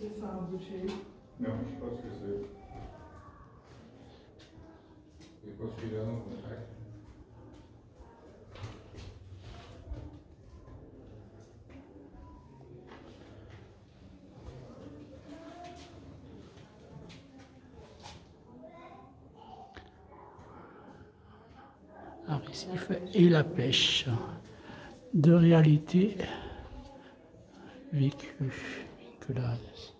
C'est ça, un boucher. Non, je pas ce que c'est. C'est quoi celui-là. Un récif et la pêche. Deux réalités vécues, Kudanas.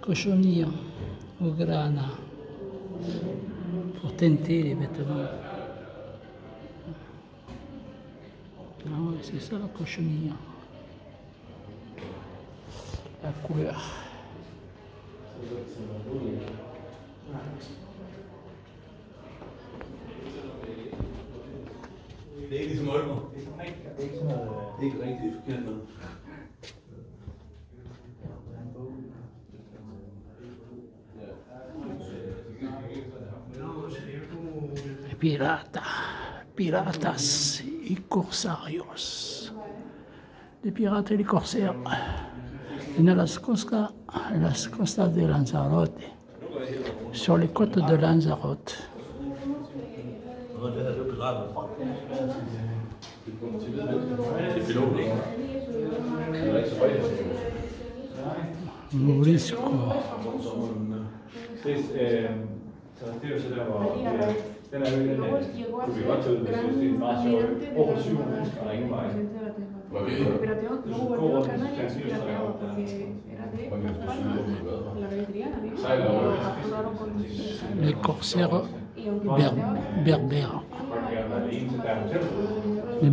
cochonillo o grana, potentini mettono. No, questo è solo cochonillo. La cura. Deze morgen. Deze morgen. Ik denk dat je verkeerd bent. Pirata, piratas y corsarios. Les pirates et les corsaires. En las costas, las costas de Lanzarote, sur les côtes de Lanzarote. Morisco. Det, så det jo så der, hvor det, den jo den, kunne vi godt tage ud, hvis hvis det en meget sjov. Over 700 mennesker, der ingen vej. Hvad ved Pero du? tengo luego a Les corsaires berbères. Vil